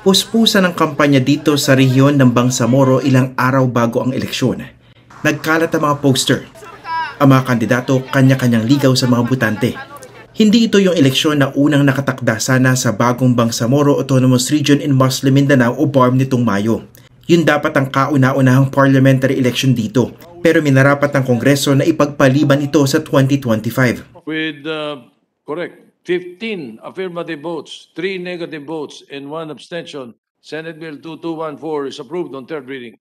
Puspusan ng kampanya dito sa rehiyon ng Bangsamoro ilang araw bago ang eleksyon. Nagkalat ang mga poster. Ang mga kandidato kanya-kanyang ligaw sa mga butante. Hindi ito yung eleksyon na unang nakatakda sana sa bagong Bangsamoro Autonomous Region in Muslim Mindanao o BARM nitong Mayo. Yun dapat ang kauna-unahang parliamentary election dito. Pero minarapat ng Kongreso na ipagpaliban ito sa 2025. with, uh, correct, 15 affirmative votes, 3 negative votes, and 1 abstention, Senate Bill 2214 is approved on third reading.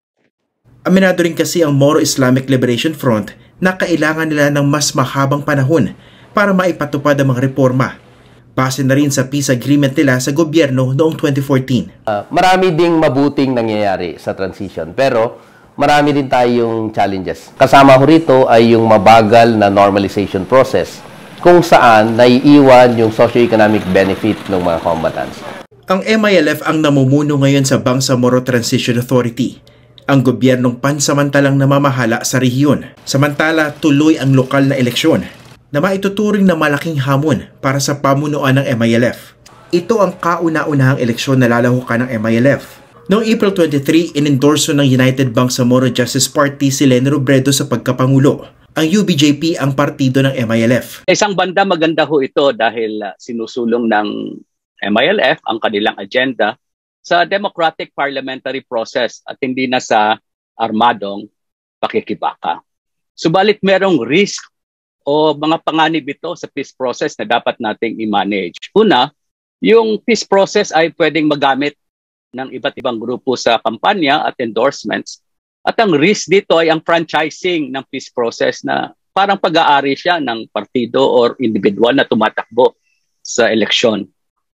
Aminado rin kasi ang Moro Islamic Liberation Front na kailangan nila ng mas mahabang panahon para maipatupad ang mga reforma. Base na rin sa peace agreement nila sa gobyerno noong 2014. Uh, marami ding mabuting nangyayari sa transition pero marami din tayong challenges. Kasama ko rito ay yung mabagal na normalization process kung saan naiiwan yung socio-economic benefit ng mga combatants. Ang MILF ang namumuno ngayon sa Bangsamoro Transition Authority, ang gobyernong pansamantalang namamahala sa rehiyon. Samantala, tuloy ang lokal na eleksyon na maituturing na malaking hamon para sa pamunuan ng MILF. Ito ang kauna-unahang eleksyon na lalahukan ng MILF. Noong April 23, inendorso ng United Bangsamoro Justice Party si Len Robredo sa pagkapangulo. Ang UBJP ang partido ng MILF. Sa isang banda maganda ho ito dahil uh, sinusulong ng MILF ang kanilang agenda sa democratic parliamentary process at hindi na sa armadong pakikibaka. Subalit merong risk o mga panganib ito sa peace process na dapat nating i-manage. Una, yung peace process ay pwedeng magamit ng iba't ibang grupo sa kampanya at endorsements. At ang risk dito ay ang franchising ng peace process na parang pag-aari siya ng partido or individual na tumatakbo sa eleksyon.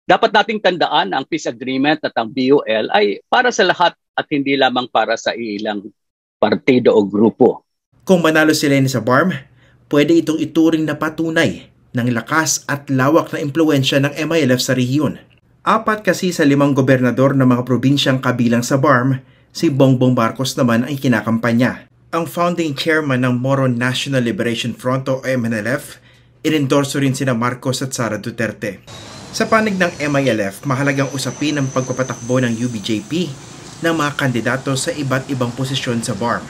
Dapat nating tandaan ang peace agreement at ang BUL ay para sa lahat at hindi lamang para sa ilang partido o grupo. Kung manalo si Lenny sa BARM, pwede itong ituring na patunay ng lakas at lawak na impluensya ng MILF sa rehiyon. Apat kasi sa limang gobernador ng mga probinsyang kabilang sa BARM, si Bongbong Marcos naman ay kinakampanya. Ang founding chairman ng Moro National Liberation Front o MNLF, inendorso rin sina Marcos at Sara Duterte. Sa panig ng MILF, mahalagang usapin ang pagpapatakbo ng UBJP ng mga kandidato sa iba't ibang posisyon sa BARM.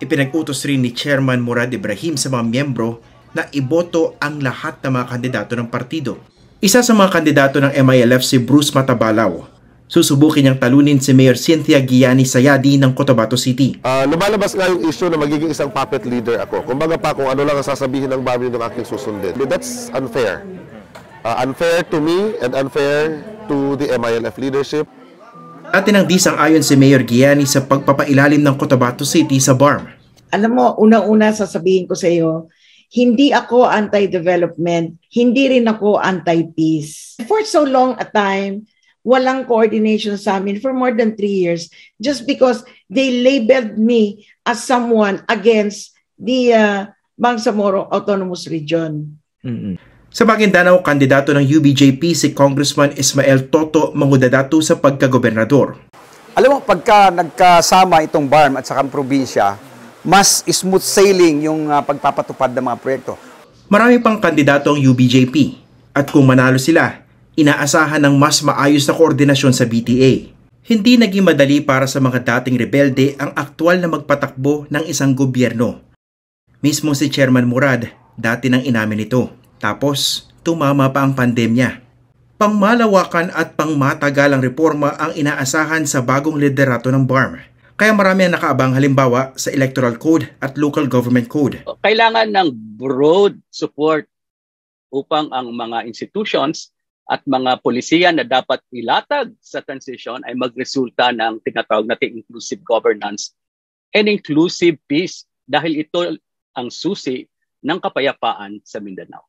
Ipinag-utos rin ni Chairman Murad Ibrahim sa mga miyembro na iboto ang lahat ng mga kandidato ng partido. Isa sa mga kandidato ng MILF si Bruce Matabalaw. Susubukin niyang talunin si Mayor Cynthia Giani Sayadi ng Cotabato City. Uh, lumalabas nga yung issue na magiging isang puppet leader ako. Kumbaga pa kung ano lang ang sasabihin ng Barbie ng aking susundin. That's unfair. Uh, unfair to me and unfair to the MILF leadership. At tinangdis ang ayon si Mayor Giani sa pagpapailalim ng Cotabato City sa BARM. Alam mo, unang-una sasabihin ko sa iyo, hindi ako anti-development, hindi rin ako anti-peace. For so long a time, walang coordination sa amin for more than three years just because they labeled me as someone against the uh, Bangsamoro Autonomous Region. Mm-hmm. Sa Maguindanao, kandidato ng UBJP si Congressman Ismael Toto mangudadato sa pagkagobernador. Alam mo, pagka nagkasama itong BARM at saka probinsya, mas smooth sailing yung uh, pagpapatupad ng mga proyekto. Marami pang kandidato ang UBJP at kung manalo sila, inaasahan ng mas maayos na koordinasyon sa BTA. Hindi naging madali para sa mga dating rebelde ang aktwal na magpatakbo ng isang gobyerno. Mismo si Chairman Murad, dati nang inamin ito. Tapos, tumama pa ang pandemya. Pangmalawakan at pangmatagalang reforma ang inaasahan sa bagong liderato ng BARM. Kaya marami ang nakaabang halimbawa sa Electoral Code at Local Government Code. Kailangan ng broad support upang ang mga institutions at mga polisiya na dapat ilatag sa transition ay magresulta ng tinatawag natin inclusive governance and inclusive peace dahil ito ang susi ng kapayapaan sa Mindanao.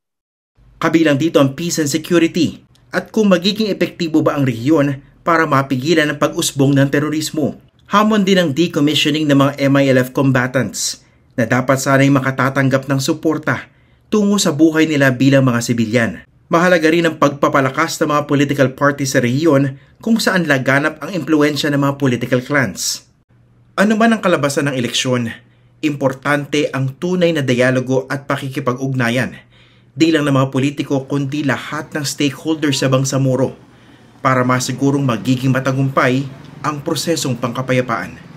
Kabilang dito ang peace and security at kung magiging epektibo ba ang rehiyon para mapigilan ang pag-usbong ng terorismo. Hamon din ang decommissioning ng mga MILF combatants na dapat sanay makatatanggap ng suporta tungo sa buhay nila bilang mga sibilyan. Mahalaga rin ang pagpapalakas ng mga political parties sa rehiyon kung saan laganap ang impluensya ng mga political clans. Ano man ang kalabasan ng eleksyon, importante ang tunay na dialogo at pakikipag-ugnayan – di lang ng mga politiko kundi lahat ng stakeholders sa Bangsamoro. para masigurong magiging matagumpay ang prosesong pangkapayapaan.